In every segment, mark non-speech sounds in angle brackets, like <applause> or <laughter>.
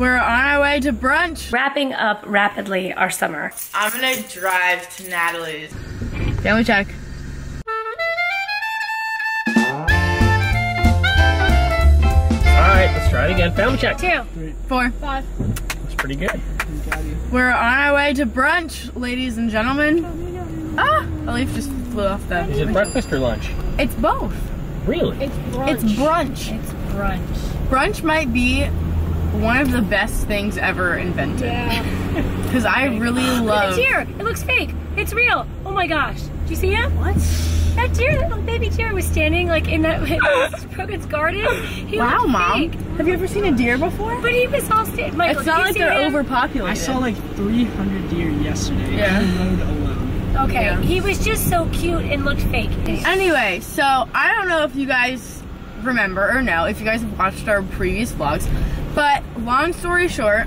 We're on our way to brunch. Wrapping up rapidly our summer. I'm gonna drive to Natalie's. Family check. All right, let's try it again. Family check. Two. Four. Five. That's pretty good. We're on our way to brunch, ladies and gentlemen. Ah, a leaf just flew off the. Is it breakfast or lunch? It's both. Really? It's brunch. It's brunch. It's brunch. Brunch might be one of the best things ever invented. Yeah. <laughs> Because I really Look at love. the deer. It looks fake. It's real. Oh my gosh. Do you see him? What? That deer, that little baby deer was standing like in that <laughs> Mrs. Brogan's garden. He Wow, mom. fake. Have you ever seen a deer before? But he was all standing. Michael, It's not like they're him? overpopulated. I saw like 300 deer yesterday Yeah. on the road alone. Okay, Yeah. he was just so cute and looked fake. Anyway, so I don't know if you guys remember or know if you guys have watched our previous vlogs, but long story short,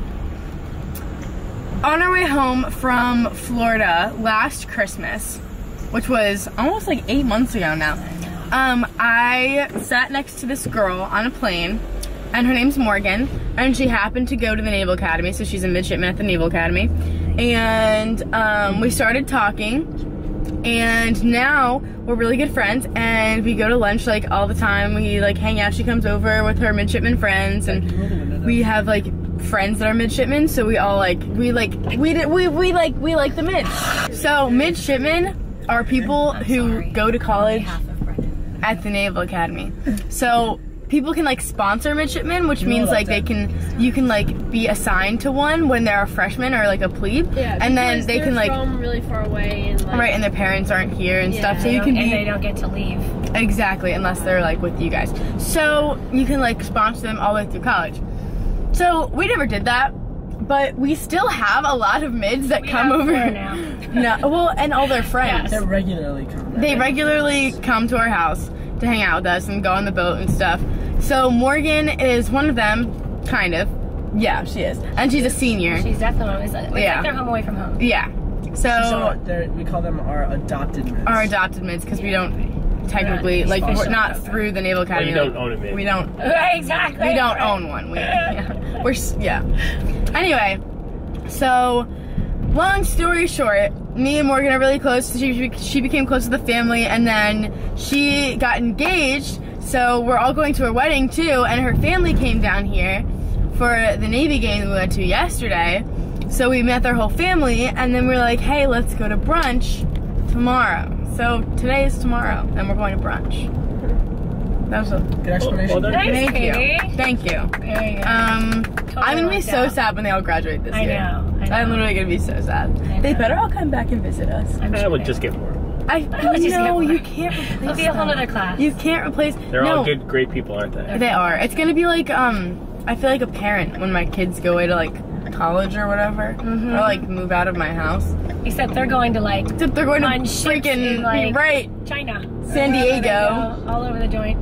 on our way home from Florida last Christmas, which was almost like eight months ago now, um, I sat next to this girl on a plane, and her name's Morgan, and she happened to go to the Naval Academy, so she's a midshipman at the Naval Academy, and um, we started talking, and now we're really good friends and we go to lunch like all the time. We like hang out. She comes over with her midshipman friends and we have like friends that are midshipmen so we all like we like we di- we, we like we like the mids. So midshipmen are people who go to college at the naval academy. So people can like sponsor midshipmen which means like they can you can like be assigned to one when they're a freshman or like a plebe Yeah, and then they can like from really far away and like Right, and their parents aren't here and stuff, so you can and they don't get to leave. exactly unless they're like with you guys. So you can like sponsor them all the way through college. So we never did that, but we still have a lot of mids that come have over now. <laughs> No, well, and all their <laughs> friends. They regularly come. They regularly come to our house to hang out with us and go on the boat and stuff. So Morgan is one of them, kind of. Yeah, she is, and she's a senior. She's definitely it's, it's Yeah. like they're home away from home. yeah. So So they're- we call them our adopted men. our adopted mids because we don't technically like we're not through the Naval Academy. you don't like, own a mid. We don't. <laughs> Exactly. We don't right. own one. We, yeah. We're yeah. Anyway, so long story short, me and Morgan are really close. She she became close to the family, and then she got engaged. So we're all going to her wedding too, and her family came down here for the Navy game that we went to yesterday. So we met their whole family, and then we are like, hey, let's go to brunch tomorrow. So today is tomorrow, and we're going to brunch. That was a Good explanation. Well, well, thank you. Thank you. You go. Um, I'm gonna be so out. sad when they all graduate this I year. know, I I'm literally gonna be so sad. They better all come back and visit us. I'm I sure would just get more. I would just no, get you can't replace It'll be a whole them. other class. You can't replace. They're no, all good, great people, aren't they? They are. It's gonna be like um. I feel like a parent when my kids go away to like college or whatever, Mm-hmm. or like move out of my house. Except they're going to like Except they're going to On ships freaking in, like- right China, San Diego. all over the joint.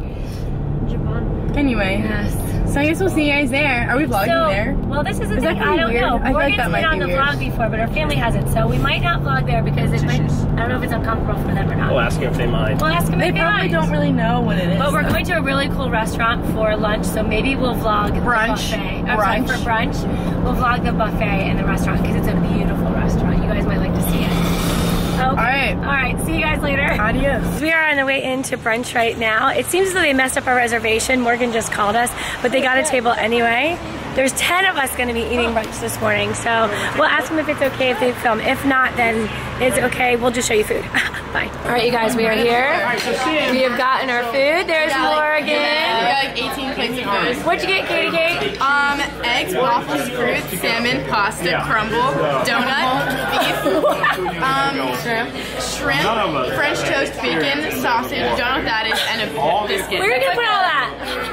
Japan. Anyway, Yes. So I guess we'll see you guys there. Are we vlogging So, there? well, this is the Is that thing. I kinda don't weird? know. I feel like been on be the weird. vlog before, but our family hasn't. So we might not vlog there because it might. I don't know if it's uncomfortable for them or not. We'll ask them if they mind. We'll ask them They if they probably mind. don't really know what it is. But we're going to a really cool restaurant for lunch, so maybe we'll vlog Brunch. the buffet. I'm Brunch. sorry, for brunch. We'll vlog the buffet in the restaurant because it's a beautiful restaurant. You guys might like to see it. Okay. All right. All right. See you guys later. Adios. We are on the way into brunch right now. It seems as though they messed up our reservation. Morgan just called us, but they got a table anyway. There's 10 of us going to be eating brunch this morning, so we'll ask them if it's okay if they film. If not, then it's okay. We'll just show you food. <laughs> Bye. All right, you guys, we are here. We have gotten our food. There's Morgan. We got like 18 plates of food. What'd you get, Katie Kate? Um, eggs, waffles, fruit, salmon, pasta, crumble, donut, beef, <laughs> um, shrimp, French toast, bacon, sausage, don't know what that is, and a biscuit. Where are you going to put all that?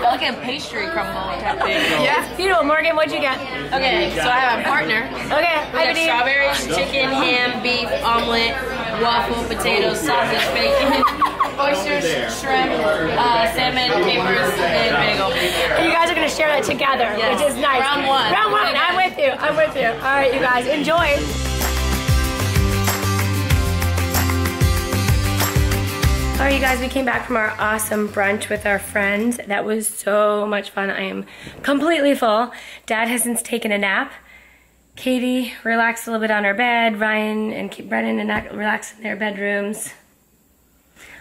like a pastry crumble type thing. Yeah. Beautiful. Morgan, what'd you get? Okay, so I have a partner. Okay, We got strawberries, chicken, ham, beef, omelet, waffle, potatoes, sausage, bacon, <laughs> oysters, shrimp, uh, salmon, capers, and bagel. You guys are going to share that together, Yes. which is nice. Round one. Round one. I'm with you. I'm with you. All right, you guys, enjoy. All right, you guys, we came back from our awesome brunch with our friends. That was so much fun. I am completely full. Dad has since taken a nap. Katie relaxed a little bit on her bed. Ryan and Brennan and relaxed in their bedrooms.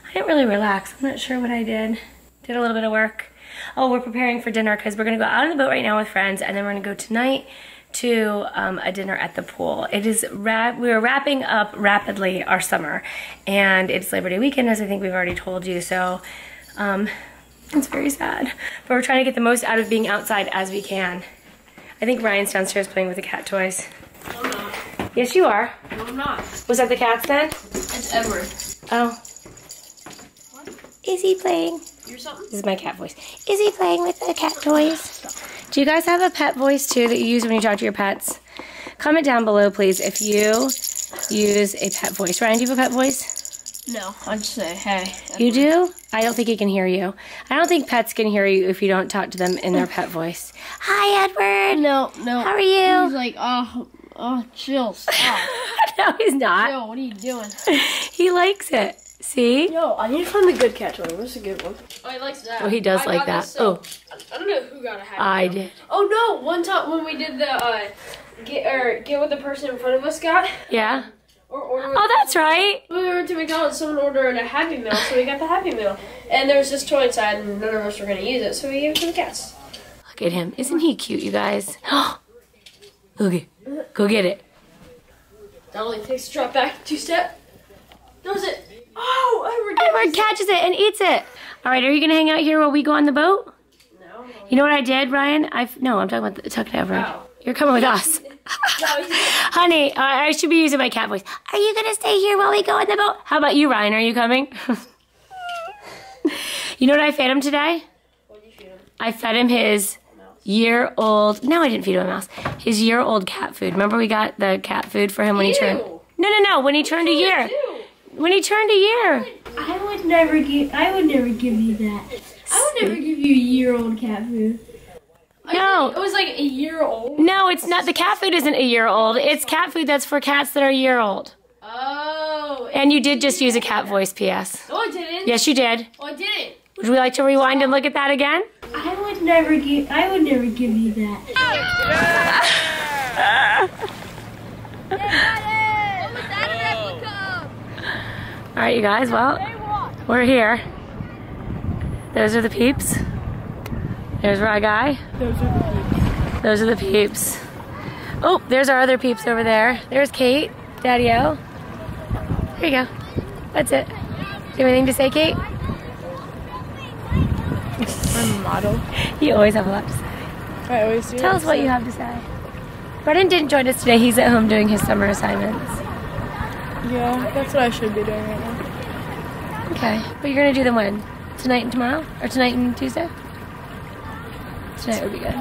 I didn't really relax. I'm not sure what I did. Did a little bit of work. Oh, we're preparing for dinner because we're going to go out on the boat right now with friends and then we're going to go tonight to um, a dinner at the pool. It is wrap we are wrapping up rapidly our summer, and it's Labor Day weekend, as I think we've already told you. So um, it's very sad, but we're trying to get the most out of being outside as we can. I think Ryan's downstairs playing with the cat toys. I'm not. Yes, you are. No, I'm not. Was that the cats then? It's Edward. Oh. Is he playing? You're something? This is my cat voice. Is he playing with the cat toys? Do you guys have a pet voice too that you use when you talk to your pets? Comment down below, please, if you use a pet voice. Ryan, do you have a pet voice? No, I'd just say, hey. You do? I don't think he can hear you. I don't think pets can hear you if you don't talk to them in their pet voice. Hi, Edward. No, no. How are you? He's like, oh, oh, chill, stop. <laughs> no, he's not. Yo, what are you doing? <laughs> He likes it. See? Yo, I need to find the good cat toy. What's a good one? Oh, he likes that. Oh, he does I like that. this, so- Oh, I don't know who got a happy I did. Oh no! One time when we did the uh, get or get what the person in front of us got, Yeah? or order. Oh, that's right. When we went to McDonald's, someone ordered a Happy Meal, so we got the Happy Meal. And there was this toy inside, and none of us were gonna use it, so we gave it to the cats. Look at him. Isn't he cute, you guys? <gasps> okay. Go get it. Dolly takes a drop back, two step. Does it? Oh, Edward. Edward catches it and eats it. All right, are you gonna hang out here while we go on the boat? No. You know what I did, Ryan? I no, I'm talking about the, talking to Edward. Oh. You're coming with us, <laughs> honey. Uh, I should be using my cat voice. Are you gonna stay here while we go on the boat? How about you, Ryan? Are you coming? <laughs> you know what I fed him today? What did you feed him? I fed him his year old. No, I didn't feed him a mouse. His year old cat food. Remember we got the cat food for him when he turned. No, no, no. When he turned a year. Ew. When he turned a year. I would never give. I would never give you that. I would never give you a year-old cat food. No. It was like a year old. No, it's not. The cat food isn't a year old. It's cat food that's for cats that are a year old. Oh. And you did just use a cat voice, P.S. No, oh, I didn't. Yes, you did. Oh, I didn't. Would we like to rewind and look at that again? I would never give. I would never give you that. <laughs> <laughs> All right, you guys. Well, we're here. Those are the peeps. There's Rye Guy. Those are the peeps. Oh, there's our other peeps over there. There's Kate, Daddy O. There you go. That's it. Do you have anything to say, Kate? I'm a model. <laughs> You always have a lot to say. I always do. Tell us what you have to say. Brennan didn't join us today. He's at home doing his summer assignments. Yeah, that's what I should be doing right now. Okay. But you're going to do them when? Tonight and tomorrow? Or tonight and Tuesday? Tonight would be good.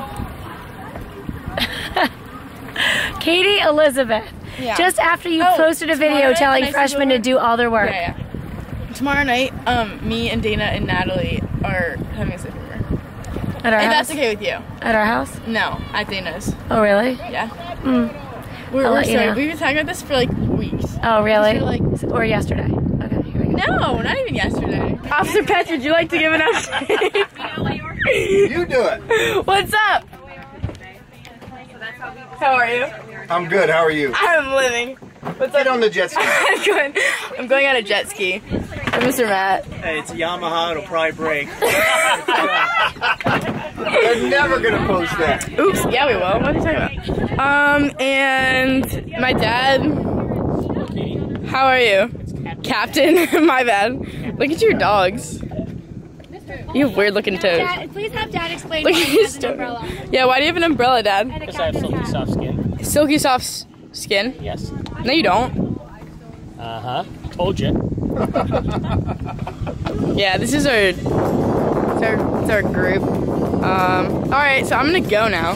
<laughs> Katie Elizabeth. Yeah. Just after you Oh, posted a video telling freshmen to do all their work. Yeah, yeah. Tomorrow night, um, me and Dana and Natalie are having a sleepover. At our If house? that's okay with you. At our house? No, at Dana's. Oh, really? Yeah. Mm. We're, I'll we're let you sorry. know. We've been talking about this for like weeks. Oh, really? Like- or yesterday? Okay, here we go. No, not even yesterday. Officer Petch, would you like to give an <laughs> update? You do it. What's up? How are you? I'm good. How are you? I'm living. What's Get up? on the jet ski. <laughs> I'm going, I'm going on a jet ski. I'm Mr. Matt. Hey, it's a Yamaha. It'll probably break. <laughs> They're never gonna post that. Oops. Yeah, we will. What are you talking about? Um, and my dad. How are you? Captain. <laughs> my bad. Look at your dogs. You have weird looking toes. please have Dad explain Look at his toes. Yeah, why do you have an umbrella, Dad? Because I have silky soft skin. Silky soft skin? Yes. No, you don't. Uh huh. Told you. <laughs> Yeah, this is our, it's our, it's our group. Um, all right, so I'm gonna go now.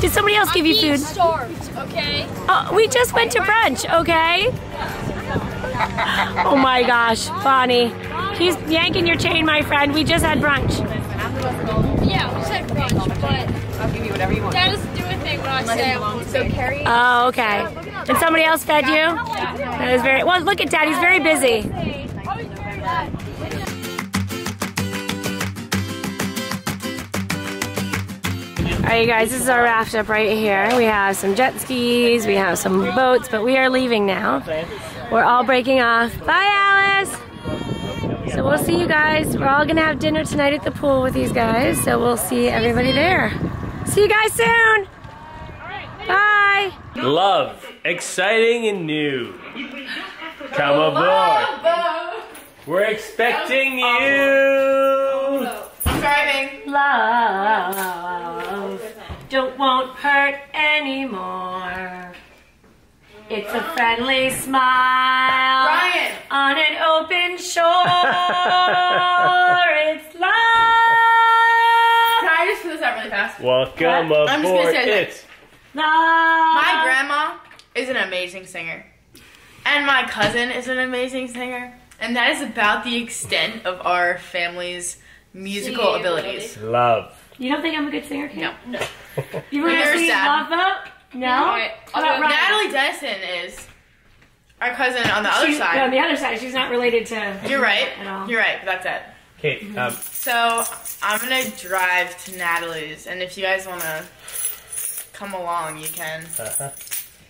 Did somebody else give you food? Starved, okay? Oh, we just went to brunch, okay? <laughs> Oh my gosh, Bonnie. He's yanking your chain, my friend. We just had brunch. Yeah, we said brunch, but I'll give you whatever you want. Dad just do a thing when I say I. So Carrie. Oh, okay. And somebody else fed you? That is very well. Look at Dad; he's very busy. All right, you guys, this is our raft up right here. We have some jet skis, we have some boats, but we are leaving now. We're all breaking off. Bye, Alice. So we'll see you guys. We're all gonna have dinner tonight at the pool with these guys, so we'll see everybody there. See you guys soon. Bye. Love, exciting and new. Come aboard. We're expecting you. I'm driving. Love don't won't hurt anymore. It's a friendly smile Ryan. On an open shore. <laughs> it's love. Can I just put this out really fast? Welcome What? I'm just gonna aboard. say this. It's Love. My grandma is an amazing singer. And my cousin is an amazing singer. And that is about the extent of our family's musical Singing abilities. love. You don't think I'm a good singer, Kate? No. No. You were You're gonna sing sad. Love Boat? No. Alright, How about Natalie Dennison is our cousin on the other She's- side. On the other side, she's not related to. You're right. At all. You're right, that's it. Kate, um, So I'm gonna drive to Natalie's, and if you guys wanna come along, you can.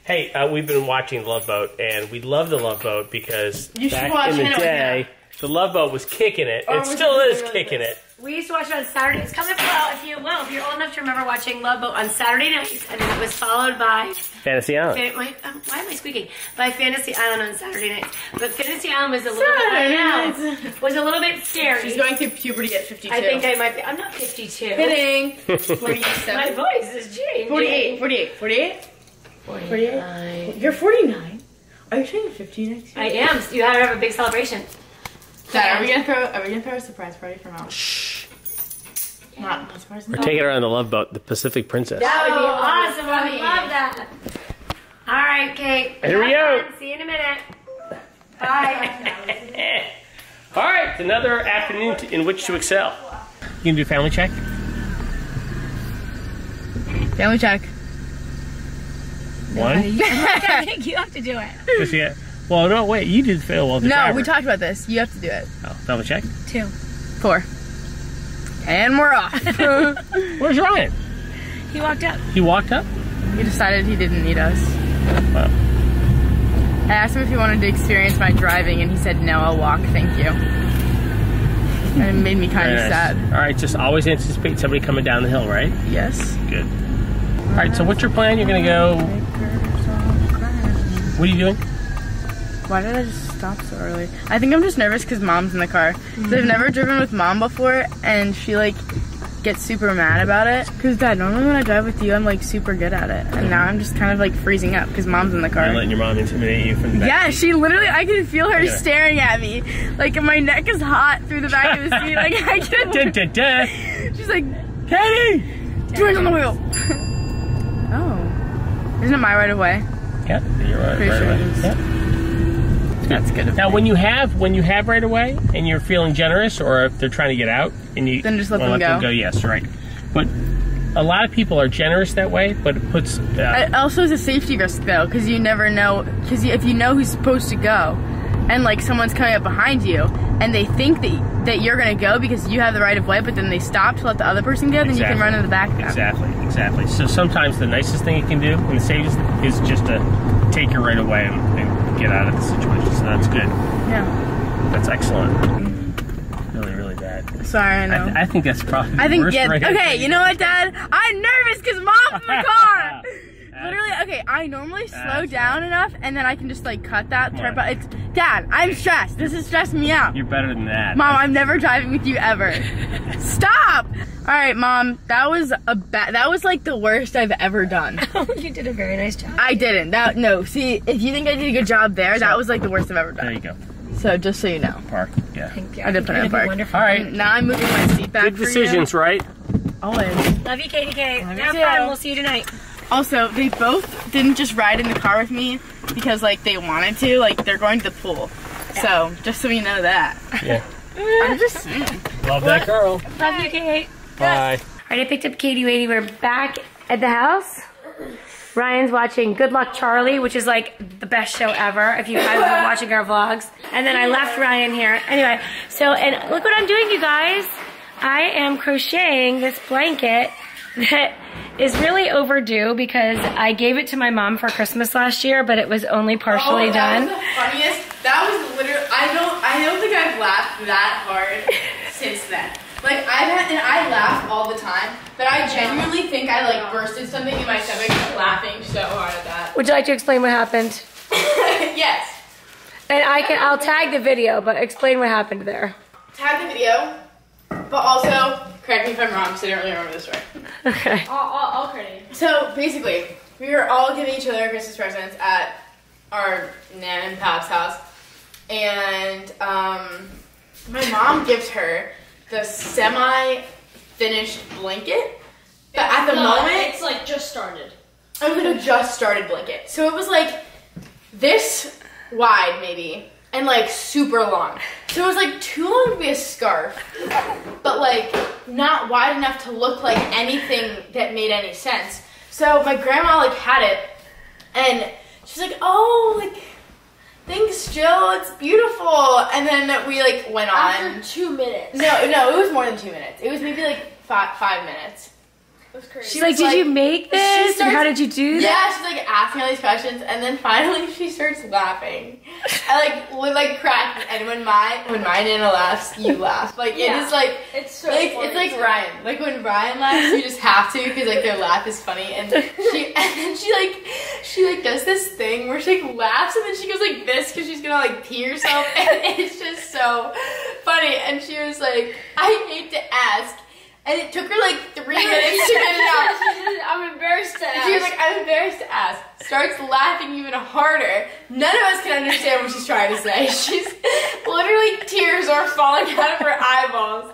hey, uh, we've been watching Love Boat, and we love the Love Boat because You should back watch in the Hannah day, the Love Boat was kicking it. Oh, it was still is really kicking good? it. We used to watch it on Saturday. It's coming up well if you well if you're old enough to remember watching Love Boat on Saturday nights, and then it was followed by Fantasy Island. Fan- why, um, why am I squeaking? By Fantasy Island on Saturday nights. But Fantasy Island was a little Saturday I know, was a little bit scary. She's going through puberty at 52. I think I might be. I'm not 52. Kidding. <laughs> My 47. voice is changing. 48. 48. 48? 48? You're 49. Are you turning 50 next year? I am. So you have to have a big celebration. Dad, are we gonna throw? Are we gonna throw a surprise party for mom? Shh. Not a surprise. We're taking her on the Love Boat, the Pacific Princess. That would be Oh, awesome. I would love that. All right, Kate. Here we Have go. fun. See you in a minute. Bye. <laughs> All right, another afternoon in which to excel. You can do family check. Family check. One. <laughs> I think you have to do it. Just yet. Well, no, wait. You did fail. Well, the No, driver. we talked about this. You have to do it. Oh, family check. Two. Four. And we're off. <laughs> Where's Ryan? He walked up. He walked up. he decided he didn't need us. Wow. I asked him if he wanted to experience my driving, and he said, "No, I'll walk, thank you." And it made me kind Very of nice. sad. All right, just always anticipate somebody coming down the hill, right? Yes. Good. All right, so what's your plan? You're gonna go. What are you doing? Why did I just stop so early? I think I'm just nervous because mom's in the car. Because I've mm-hmm. never driven with mom before, and she like gets super mad about it. Because dad, normally when I drive with you, I'm like super good at it, and now I'm just kind of like freezing up because mom's in the car. You're letting your mom intimidate you from the back. Yeah, she literally, I can feel her Yeah. staring at me. Like, my neck is hot through the back of the seat. Like, I <laughs> Dun, can. dun, dun. She's like, Katie! Join on the wheel. <laughs> oh. Isn't it my right of way? Yeah, you're right. Pretty right sure away. it is. Yeah. That's good. Now, when you have when you have right away and you're feeling generous, or if they're trying to get out and you Then just let wanna them go. Yes, right. But a lot of people are generous that way, but it puts. Uh, It also is a safety risk, though, because you never know. Because if you know who's supposed to go, and like someone's coming up behind you, and they think that that you're gonna go because you have the right of way, but then they stop to let the other person go, then you can run in the back of them. Exactly, exactly. So sometimes the nicest thing you can do and the safest is just to take your right away and, and get out of the situation. So that's good. Yeah. That's excellent. Really, really bad. Sorry, I I, know. th- I think that's probably. I think yeah. right Okay, you know what, Dad? I'm nervous because mom's in the car. <laughs> Literally, okay. I normally slow That's down enough, and then I can just like cut that. Turn, but it's Dad. I'm stressed. This is stressing me out. You're better than that. Mom, I'm never driving with you ever. <laughs> Stop. All right, Mom. That was a bad. That was like the worst I've ever done. <laughs> Oh, you did a very nice job. I didn't. That no. See, if you think I did a good job there, that was like the worst I've ever done. There you go. So just so you know. Park. Yeah. Thank you. I did put it in park. Wonderful. All right. Now I'm moving my seat back Good for you. decisions, right? Always. Love you, Katie Kate. Love you Have too. fun. We'll see you tonight. Also, they both didn't just ride in the car with me because like they wanted to. Like they're going to the pool. So just so you know that. Yeah. <laughs> I'm just saying. Love that girl. Love you, Kate. Bye. All right, I picked up Katie Wadey. We're back at the house. Ryan's watching Good Luck Charlie, which is like the best show ever if you guys are watching our vlogs. And then I left Ryan here. Anyway, so, and look what I'm doing, you guys. I am crocheting this blanket that is really overdue because I gave it to my mom for Christmas last year, but it was only partially Oh, that done. was the funniest. That was literally. I don't. I don't think I've laughed that hard <laughs> since then. Like I've had, and I laugh all the time, but I genuinely think I like bursted something in my stomach laughing so hard at that. Would you like to explain what happened? <laughs> yes. And I can, I'll tag the video, but explain what happened there. Tag the video, but also correct me if I'm wrong because I don't really remember the story. Okay. I'll, I'll, I'll credit you. So basically, we were all giving each other Christmas presents at our nan and pap's house, and um, my mom gives her the semi-finished blanket, but at the No, moment it's like just started. it was like a just started blanket. So it was like this wide maybe and like super long. So it was like too long to be a scarf, but like not wide enough to look like anything that made any sense. So my grandma like had it and she's like, "Oh, like thanks, Jill. It's beautiful." And then we like went on. After two minutes. No, no, it was more than 2 minutes. It was maybe like 5 5 minutes. Was crazy. She's like, did like- you make this? Starts- how did you do that? Yeah, she's like asking all these questions, and then finally <laughs> she starts laughing. I like would like crack, and when my when my nana laughs, you laugh. Like Yeah. it is like It's so like funny. it's like Ryan. Like when Ryan laughs, you just have to because like their laugh is funny, and she <laughs> and then she like she like does this thing where she like laughs, and then she goes like this because she's gonna like pee herself, <laughs> and it's just so funny. And she was like, I hate to ask. And it took her like three <laughs> minutes to get it out. I'm embarrassed to ask. She was like, I'm embarrassed to ask. Starts laughing even harder. None of us can understand what she's trying to say. <laughs> She's literally tears are falling out of her eyeballs.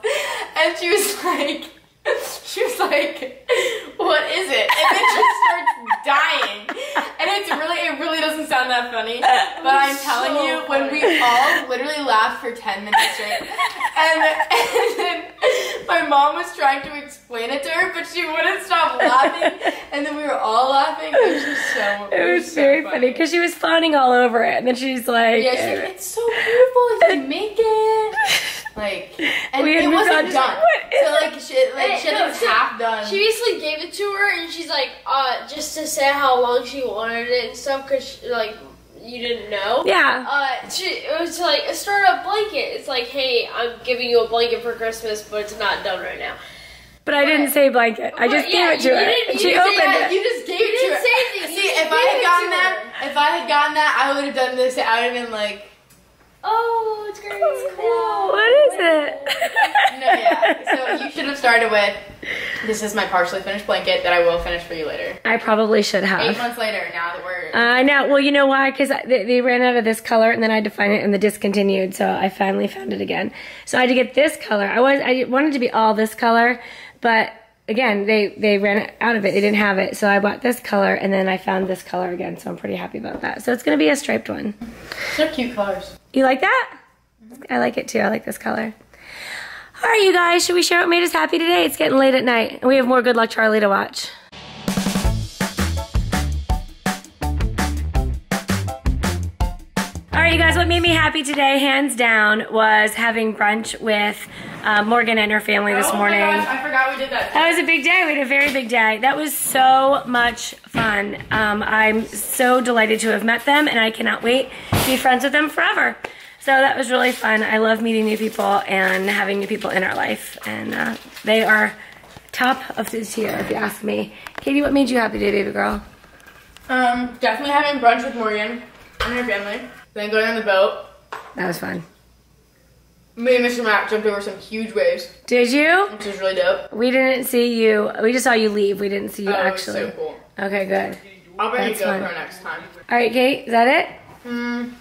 And she was like, <laughs> she was like, what is it? And then she starts dying. And it's really, it really doesn't sound that funny. But I'm telling so you, when we all literally laughed for 10 minutes straight. And, and then mom was trying to explain it to her, but she wouldn't stop laughing. <laughs> And then we were all laughing. It was just so, It was so very funny because she was fawning all over it, and then she's like, Yeah, she's like, it's so beautiful if you make it. <laughs> Like, and We- it we wasn't done. what is So like, she like she no, so- half done. She basically gave it to her, and she's like, uh, just to say how long she wanted it and stuff, because, like, you didn't know. yeah. Uh, she, it was like a startup blanket. It's like, hey, I'm giving you a blanket for Christmas, but it's not done right now. But I didn't say blanket. I just yeah, gave it to her. didn't- and you she opened yeah, it. you just gave You it to her. See, You if I had gotten that, her. if I had gotten that, I would have done this. I would have been like, Oh, it's great. It's cool. What is it? no, yeah. So you should have started with, this is my partially finished blanket that I will finish for you later. I probably should have. Eight months later, now that we're. Uh, I know. Well, you know why? Because they, they ran out of this color, and then I had to find it in the discontinued. So I finally found it again. So I had to get this color. I was I wanted to be all this color, but again, they they ran out of it. They didn't have it. So I bought this color, and then I found this color again. So I'm pretty happy about that. So it's gonna be a striped one. They're cute colors. You like that? I like it too. I like this color. All right, you guys, should we share what made us happy today? It's getting late at night, and we have more Good Luck Charlie to watch. All right, you guys, what made me happy today, hands down, was having brunch with uh, Morgan and her family this oh morning. my gosh, I forgot we did that. That was a big day. We had a very big day. That was so much fun. Um, I'm so delighted to have met them, and I cannot wait to be friends with them forever. So that was really fun. I love meeting new people and having new people in our life, and uh, they are top of the tier, if you ask me. Katie, what made you happy today, baby girl? Um, definitely having brunch with Morgan and her family. Then going on the boat. That was fun. Me and Mr. Matt jumped over some huge waves, Did you? which was really dope. We didn't see you. We just saw you leave. We didn't see you Oh, actually. so cool. Okay, good. I'll bring That's GoPro fun. next time. All right, Kate, is that it? Mm.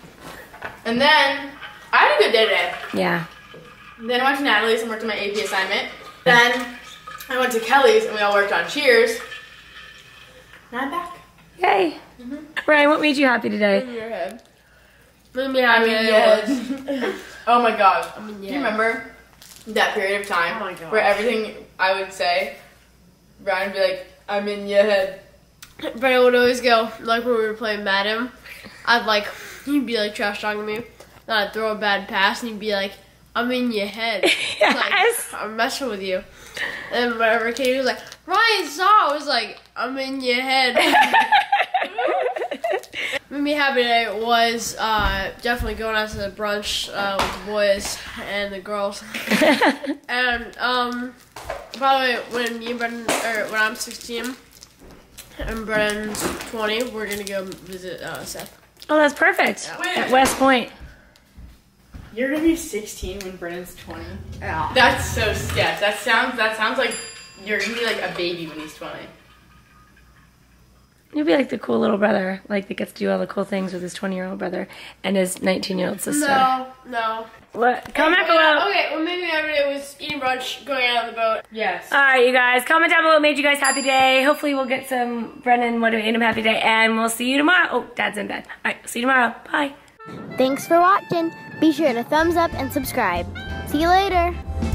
And then I had a good day today. Yeah. Then I went to Natalie's and worked on my AP assignment. Then I went to Kelly's and we all worked on Cheers. Now I'm back. Yay. Ryan, what made you happy today? In your head. Let me <laughs> I mean, yes. yes. oh my god. I mean, Do you remember that period of time Oh my God. where everything I would say, Ryan would be like, I'm in your head. Brennan would always go, like when we were playing Madden, I'd like, he'd be like trash talking me. Then I'd throw a bad pass and he'd be like, I'm in your head. <laughs> Yes. Like, I'm messing with you. And whenever Katie was like, Ryan saw, I was like, I'm in your head. <laughs> Made me happy today was uh, definitely going out to the brunch uh, with the boys and the girls. <laughs> and um, by the way, when you and Brennan, or when I'm 16 and Brennan's 20, we're gonna go visit uh, Seth. Oh, that's perfect. At West Point. You're gonna be 16 when Brennan's 20. Yeah. That's so sketch. That sounds. That sounds like you're gonna be like a baby when he's 20. You'll be like the cool little brother, like that gets to do all the cool things with his 20 year old brother and his 19 year old sister. No, no. What? Comment yeah, below. Okay, well maybe every day was eating brunch, going out on the boat. Yes. All right, you guys. Comment down below what made you guys happy today. Hopefully, we'll get some Brennan what made him happy today, and we'll see you tomorrow. Oh, Dad's in bed. All right, see you tomorrow. Bye. Thanks for watching. Be sure to thumbs up and subscribe. See you later.